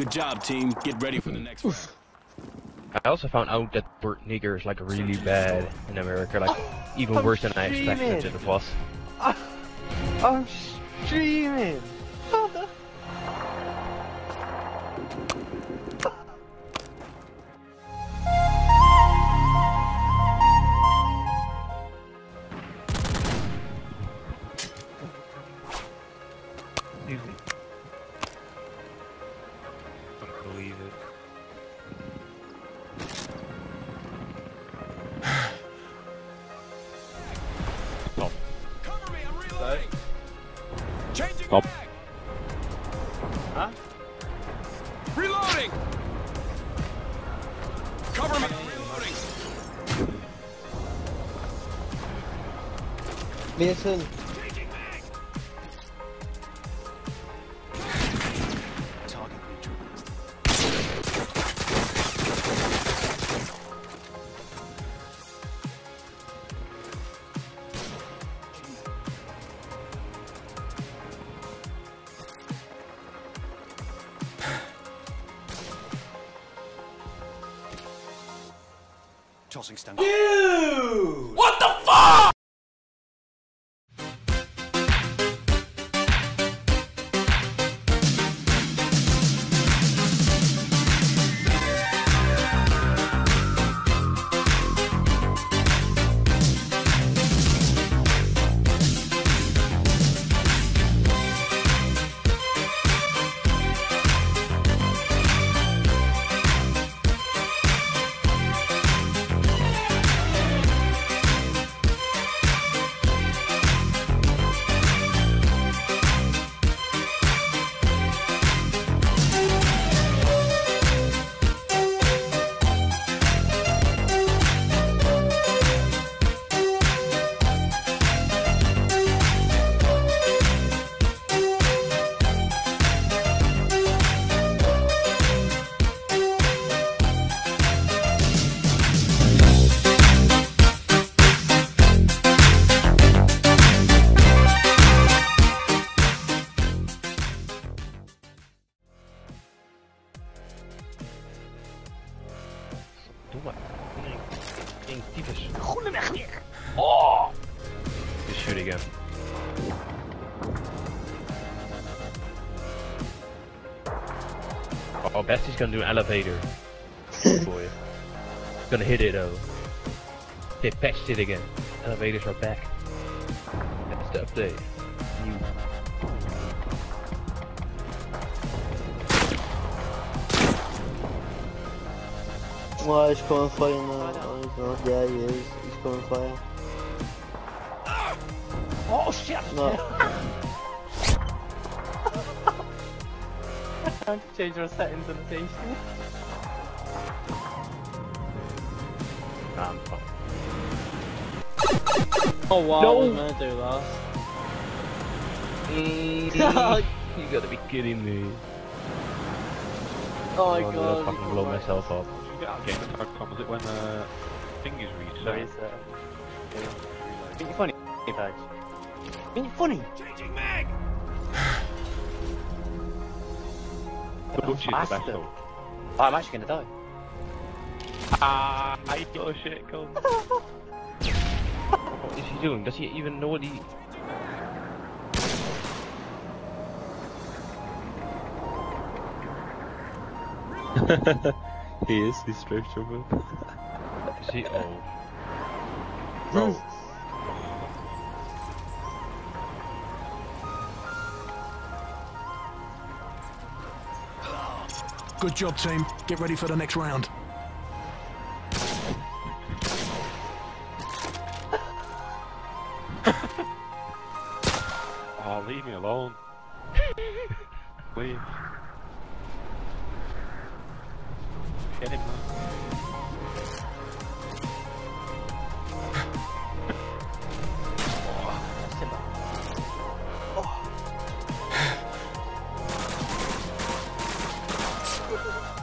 Good job, team. Get ready for the next round. I also found out that Burt Nigger is like really bad in America, like oh, even I'm worse than I expected streaming. it was. I'm streaming. Stop. Huh? Reloading. Cover me, reloading. Listen. Tossing stun. Doe Ding, tyfus. Groene weg weer. Oh! Just shoot again. Oh, Bestie's gonna do an elevator. for you. Gonna hit it though. They patched it again. Elevators are back. That's the update. New. Well, he's calling fire now. Oh, he's not. Yeah, he is. He's calling fire. Oh shit! No. Time to change our settings on the station. Nah, I'm fine. Oh wow, No. I was meant to do that. you gotta be kidding me. Oh my oh, god! I'm god. gonna fucking called blow myself up. Game.com was it when uh, thing is So reset? it's uh. Think you're funny, Pags. Think you're funny. Changing mag. The butcher's the best Bastard. though. Oh, I'm actually gonna die. Ah, I got a shit gun. What is he doing? Does he even know what he... he is, he's straight over. Is he... Oh. Bro. Good job, team. Get ready for the next round. Oh, leave me alone. Please.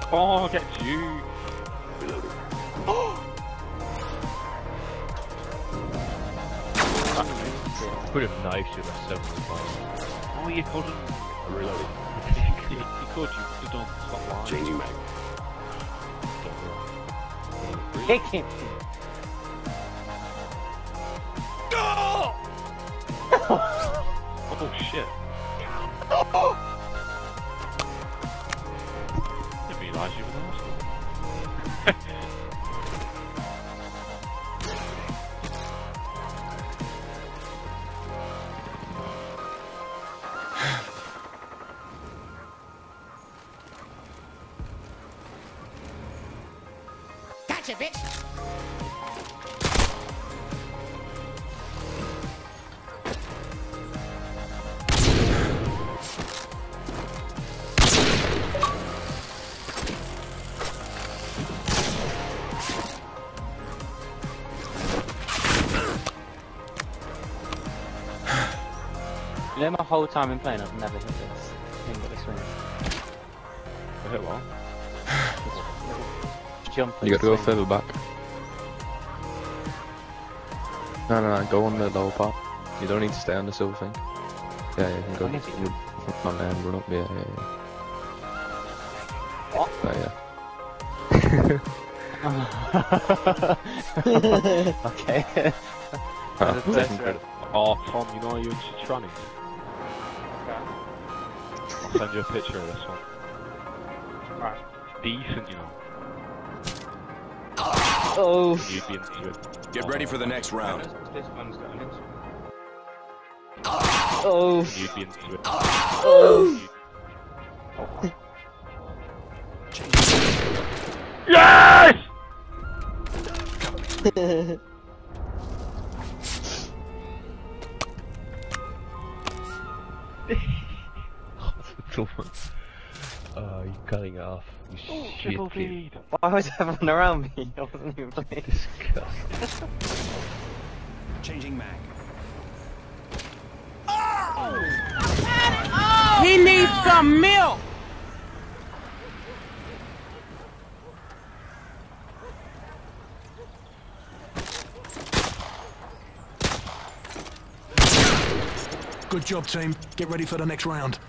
Oh, get you. Could have knifed you myself. Oh, you couldn't. Reloading. He, he could, you could have done stop lying. Changing mag. Kick him. Oh shit. Didn't oh! You were Arsenal. Gotcha, bitch. Know, my whole time in playing, I've never hit this. Thing but this wing. I hit what? Jump. You gotta go swing. further back. No, no, no, go on the lower part. You don't need to stay on the silver thing. Yeah, yeah, you can go I guess you from front and run up. Yeah, yeah, yeah. What? Oh, yeah. okay. Ah, That's- second. Oh, Tom, you know you're into tranny? I'll send you a picture of this one. Right. Decent, you know. Oh. You'd be into it. Get ready for the next round. This one's got an inch. Oh. You'd be into it. Oh. Yes! Oh, you're cutting off. You oh, shit Triple kid. feed. Why was everyone around me? I wasn't even playing. Disgusting. Changing mag. Oh! He needs some milk. Good job, team. Get ready for the next round.